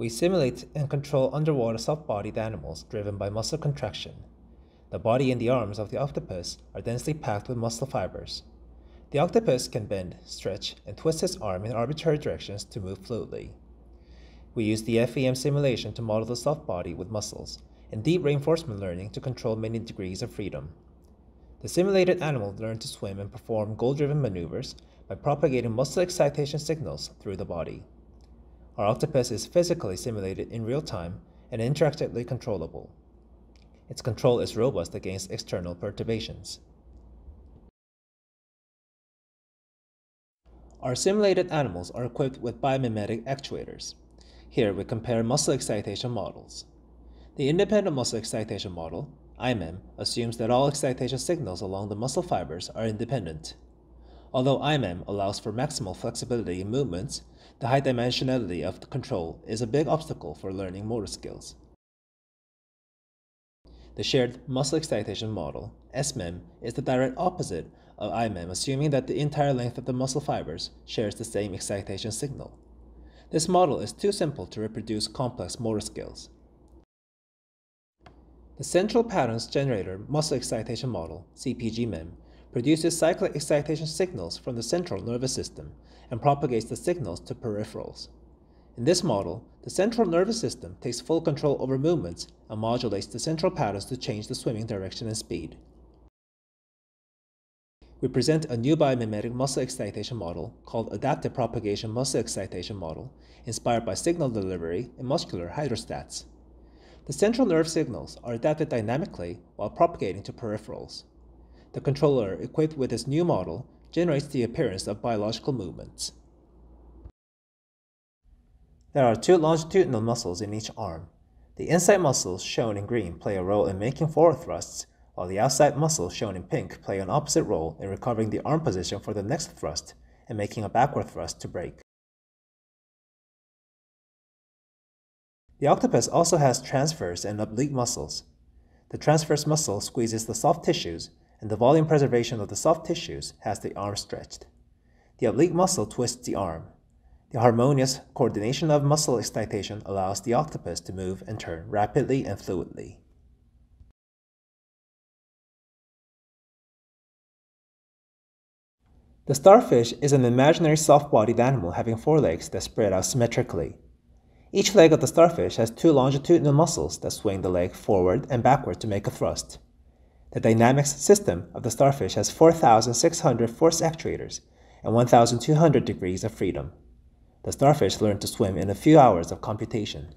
We simulate and control underwater soft-bodied animals driven by muscle contraction. The body and the arms of the octopus are densely packed with muscle fibers. The octopus can bend, stretch, and twist its arm in arbitrary directions to move fluidly. We use the FEM simulation to model the soft body with muscles, and deep reinforcement learning to control many degrees of freedom. The simulated animal learned to swim and perform goal-driven maneuvers by propagating muscle excitation signals through the body. Our octopus is physically simulated in real time and interactively controllable. Its control is robust against external perturbations. Our simulated animals are equipped with biomimetic actuators. Here we compare muscle excitation models. The independent muscle excitation model, IMEM, assumes that all excitation signals along the muscle fibers are independent. Although IMEM allows for maximal flexibility in movements, the high dimensionality of the control is a big obstacle for learning motor skills. The shared muscle excitation model, SMEM, is the direct opposite of IMEM, assuming that the entire length of the muscle fibers shares the same excitation signal. This model is too simple to reproduce complex motor skills. The Central Patterns Generator Muscle Excitation Model, CPG-MEM, produces cyclic excitation signals from the central nervous system and propagates the signals to peripherals. In this model, the central nervous system takes full control over movements and modulates the central patterns to change the swimming direction and speed. We present a new biomimetic muscle excitation model called Adaptive Propagation Muscle Excitation Model, inspired by signal delivery in muscular hydrostats. The central nerve signals are adapted dynamically while propagating to peripherals. The controller equipped with this new model generates the appearance of biological movements. There are two longitudinal muscles in each arm. The inside muscles shown in green play a role in making forward thrusts, while the outside muscles shown in pink play an opposite role in recovering the arm position for the next thrust and making a backward thrust to brake. The octopus also has transverse and oblique muscles. The transverse muscle squeezes the soft tissues, and the volume preservation of the soft tissues has the arm stretched. The oblique muscle twists the arm. The harmonious coordination of muscle excitation allows the octopus to move and turn rapidly and fluidly. The starfish is an imaginary soft-bodied animal having four legs that spread out symmetrically. Each leg of the starfish has two longitudinal muscles that swing the leg forward and backward to make a thrust. The dynamics system of the starfish has 4,600 force actuators and 1,200 degrees of freedom. The starfish learned to swim in a few hours of computation.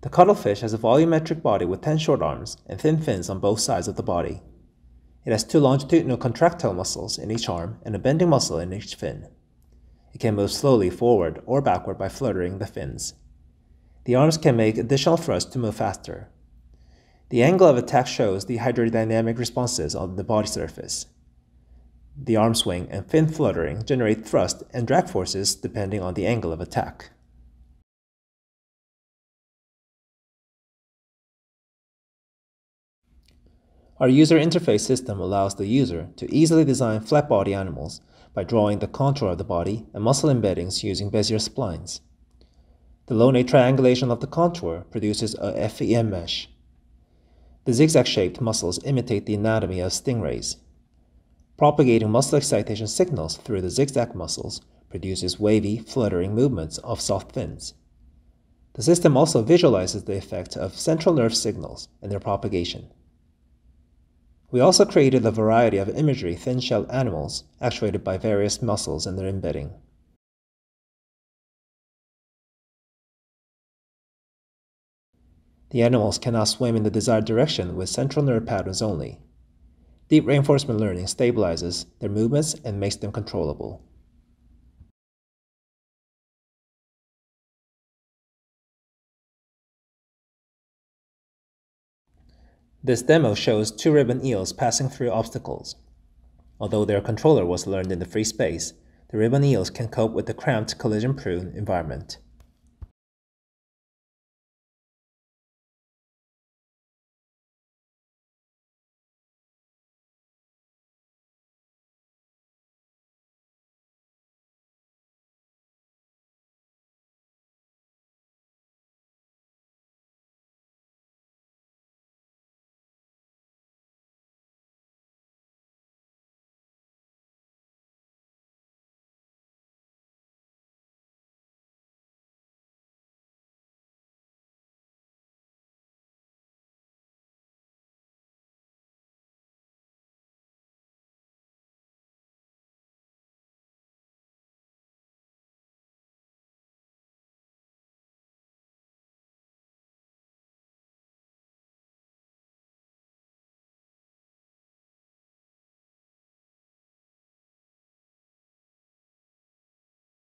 The cuttlefish has a volumetric body with 10 short arms and thin fins on both sides of the body. It has two longitudinal contractile muscles in each arm and a bending muscle in each fin. It can move slowly forward or backward by fluttering the fins. The arms can make additional thrust to move faster. The angle of attack shows the hydrodynamic responses on the body surface. The arm swing and fin fluttering generate thrust and drag forces depending on the angle of attack. Our user interface system allows the user to easily design flat body animals by drawing the contour of the body and muscle embeddings using Bezier splines. The Delaunay triangulation of the contour produces a FEM mesh. The zigzag-shaped muscles imitate the anatomy of stingrays. Propagating muscle excitation signals through the zigzag muscles produces wavy, fluttering movements of soft fins. The system also visualizes the effect of central nerve signals and their propagation. We also created a variety of imagery thin-shelled animals actuated by various muscles in their embedding. The animals cannot swim in the desired direction with central nerve patterns only. Deep reinforcement learning stabilizes their movements and makes them controllable. This demo shows two ribbon eels passing through obstacles. Although their controller was learned in the free space, the ribbon eels can cope with the cramped collision-prone environment.